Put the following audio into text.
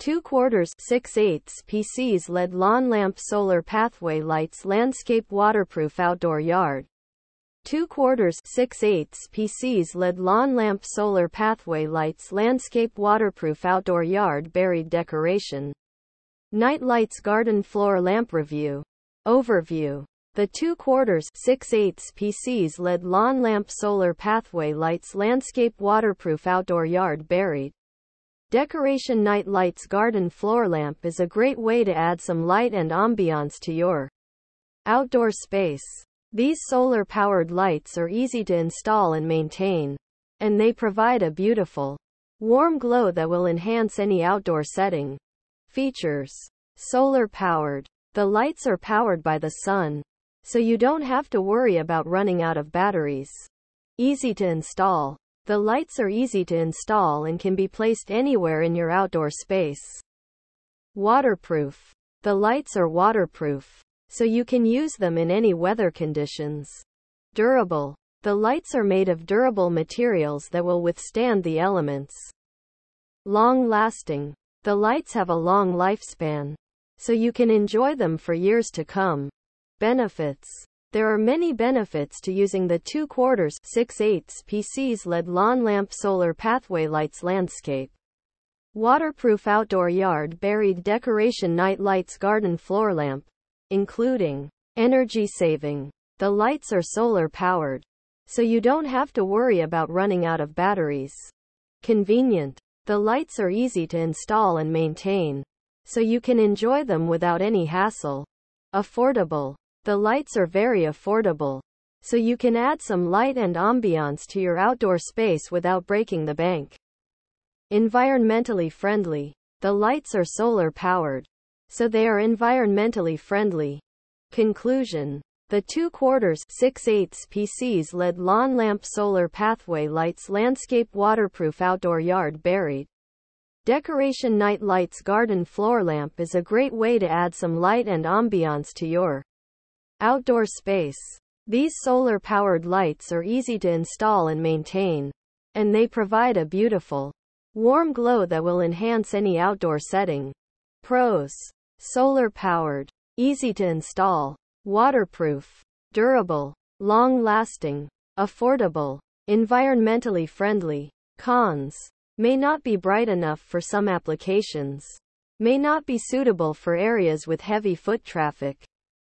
2 quarters 6 eighths PCs LED lawn lamp solar pathway lights landscape waterproof outdoor yard. 2 quarters 6 eighths PCs LED lawn lamp solar pathway lights landscape waterproof outdoor yard buried decoration. Night lights garden floor lamp review. Overview. The 2 quarters 6 eighths PCs LED lawn lamp solar pathway lights landscape waterproof outdoor yard buried. Decoration night lights garden floor lamp is a great way to add some light and ambiance to your outdoor space. These solar powered lights are easy to install and maintain, and they provide a beautiful, warm glow that will enhance any outdoor setting. Features Solar powered. The lights are powered by the sun, so you don't have to worry about running out of batteries. Easy to install. The lights are easy to install and can be placed anywhere in your outdoor space. Waterproof. The lights are waterproof, so you can use them in any weather conditions. Durable. The lights are made of durable materials that will withstand the elements. Long lasting. The lights have a long lifespan, so you can enjoy them for years to come. Benefits There are many benefits to using the 2 quarters 6 eighths PCs LED lawn lamp solar pathway lights landscape. Waterproof outdoor yard buried decoration night lights garden floor lamp, including energy saving. The lights are solar powered, so you don't have to worry about running out of batteries. Convenient. The lights are easy to install and maintain, so you can enjoy them without any hassle. Affordable. The lights are very affordable, so you can add some light and ambiance to your outdoor space without breaking the bank. Environmentally friendly. The lights are solar powered, so they are environmentally friendly. Conclusion. The 2 quarters 6 eighths PCs LED lawn lamp solar pathway lights landscape waterproof outdoor yard buried. Decoration night lights garden floor lamp is a great way to add some light and ambiance to your Outdoor space. These solar powered lights are easy to install and maintain, and they provide a beautiful, warm glow that will enhance any outdoor setting. Pros Solar powered, easy to install, waterproof, durable, long lasting, affordable, environmentally friendly. Cons may not be bright enough for some applications, may not be suitable for areas with heavy foot traffic